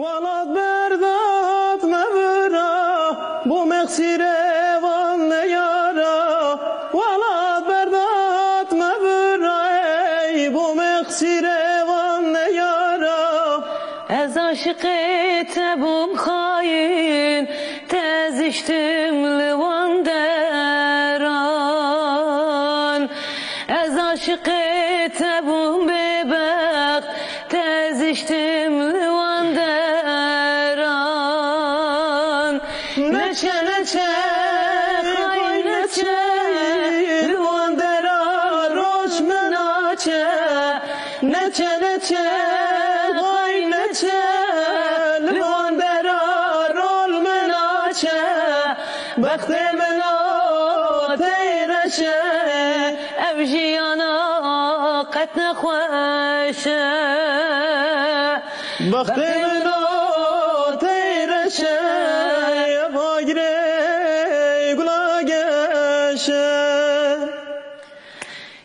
Valat berdat mevra bu meksire vanlı yara. Valat berdat mevra ey bu meksire vanlı yara. Ez aşık tebum hain tez iştim livan deran. Ez aşık tebum bebek tez iştim livan Neçe neçe koy neçe Livan dera roş menaçe Neçe neçe koy neçe Livan dera rol menaçe Bekte mena teyreşe Ev jiyana qet nexweşe Bekte mena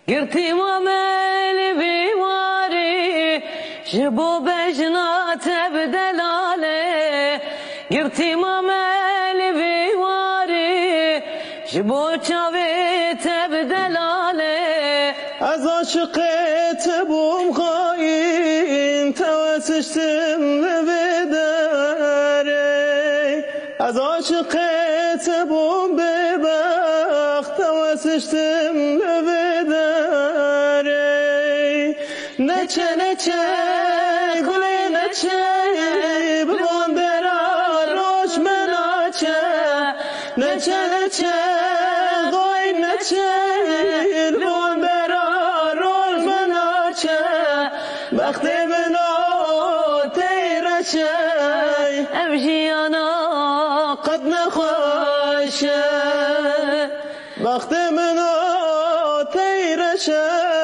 Girtim ameli bivari Jibo bejna tebdelale Girtim ameli bivari Jibo çavi tebdelale Az aşık etebum hain Tevessüştüm lebedere از عاشقت بوم به بخت واسشتم لبداره نچه نچه گله نچه بگون درا روش مناچه. نچه نچه گوی نچه بگون روز روش مناچه. وقتی منو تیرش خوشه وقت منا تیرشه.